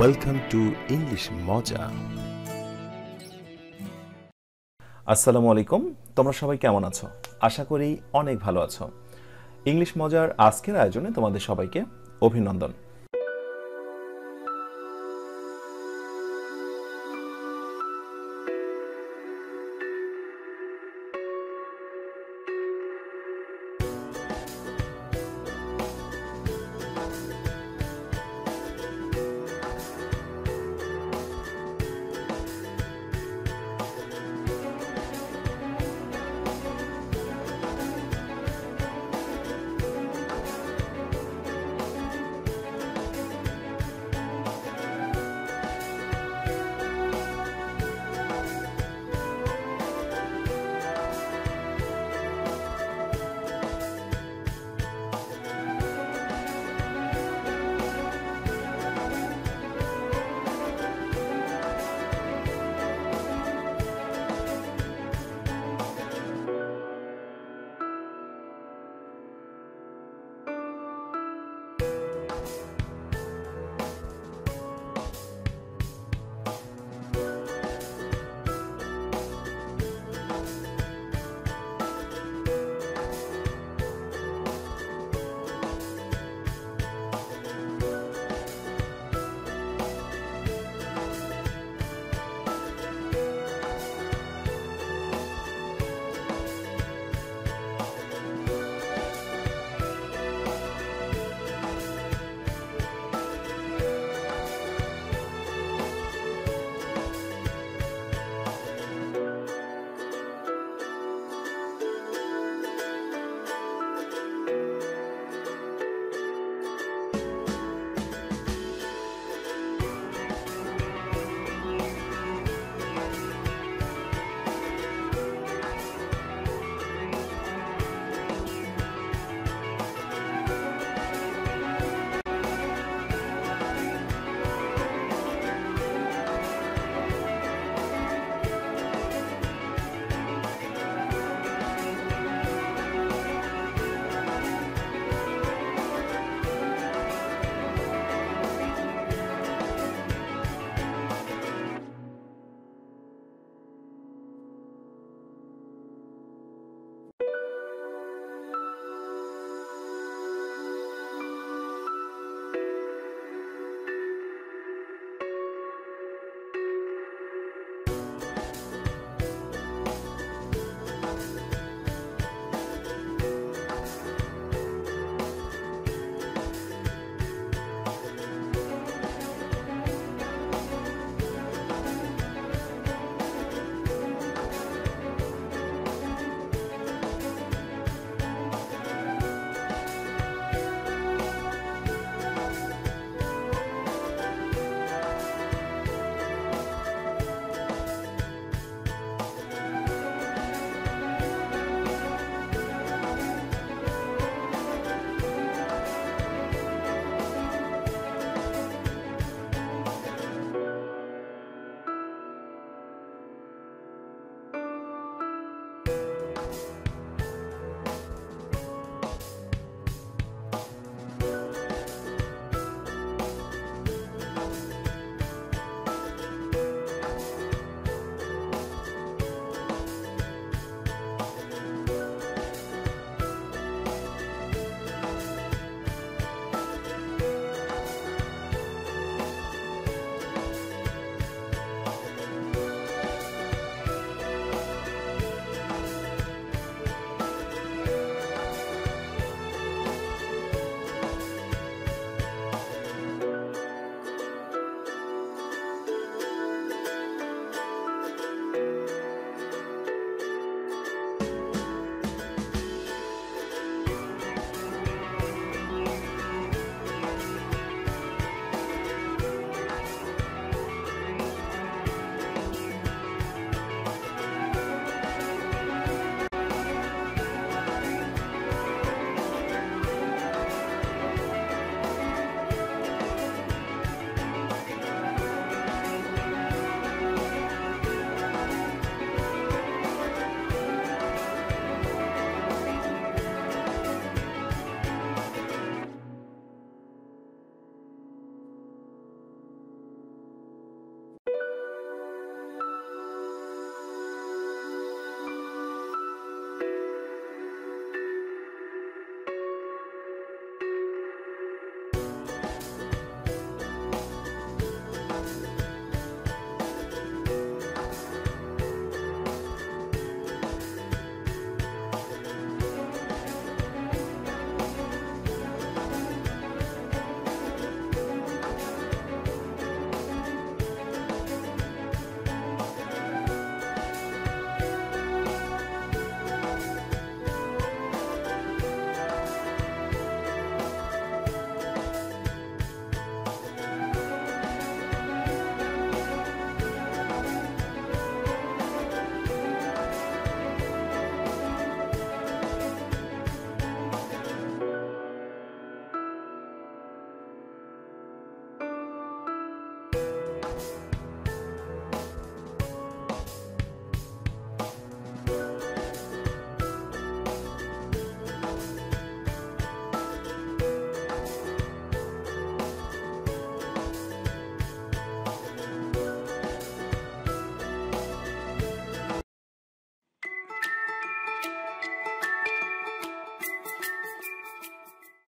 Welcome to English মজা আসসালামু আলাইকুম। তোমরা সবাই কেমন আছো? আশা করি অনেক ভালো আছো। ইংলিশ মজার আজকের আয়োজনে তোমাদের সবাইকে অভিনন্দন।